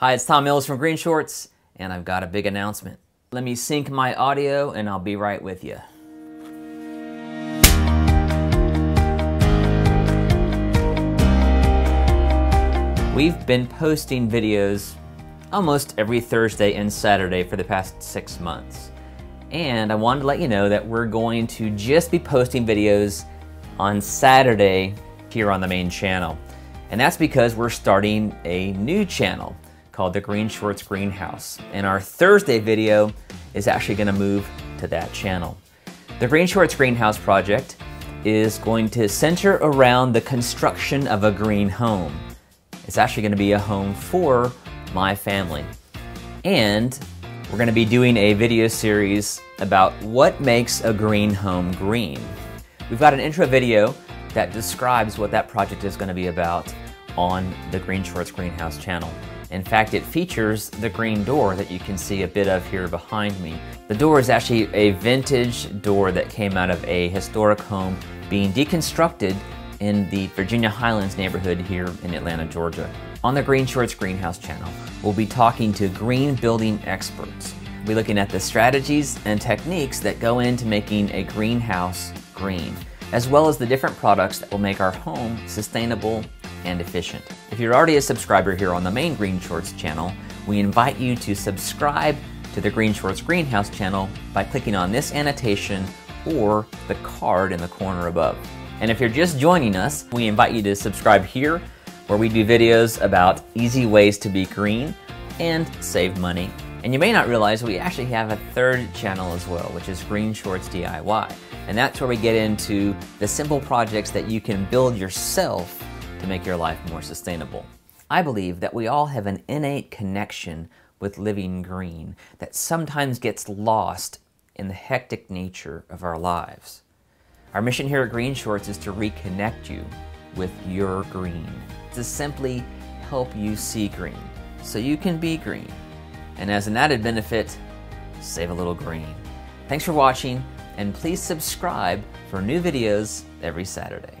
Hi, it's Tom Mills from GreenShortz, and I've got a big announcement. Let me sync my audio and I'll be right with you. We've been posting videos almost every Thursday and Saturday for the past six months. And I wanted to let you know that we're going to just be posting videos on Saturday here on the main channel. And that's because we're starting a new channel called the GreenShortz Greenhouse. And our Thursday video is actually gonna move to that channel. The GreenShortz Greenhouse project is going to center around the construction of a green home. It's actually gonna be a home for my family. And we're gonna be doing a video series about what makes a green home green. We've got an intro video that describes what that project is gonna be about on the GreenShortz Greenhouse channel. In fact, it features the green door that you can see a bit of here behind me. The door is actually a vintage door that came out of a historic home being deconstructed in the Virginia Highlands neighborhood here in Atlanta, Georgia. On the GreenShortz Greenhouse channel, we'll be talking to green building experts. We'll be looking at the strategies and techniques that go into making a greenhouse green, as well as the different products that will make our home sustainable and efficient. If you're already a subscriber here on the main GreenShortz channel, we invite you to subscribe to the GreenShortz Greenhouse channel by clicking on this annotation or the card in the corner above. And if you're just joining us, we invite you to subscribe here where we do videos about easy ways to be green and save money. And you may not realize we actually have a third channel as well, which is GreenShortz DIY. And that's where we get into the simple projects that you can build yourself to make your life more sustainable. I believe that we all have an innate connection with living green that sometimes gets lost in the hectic nature of our lives. Our mission here at GreenShortz is to reconnect you with your green, to simply help you see green so you can be green. And as an added benefit, save a little green. Thanks for watching, and please subscribe for new videos every Saturday.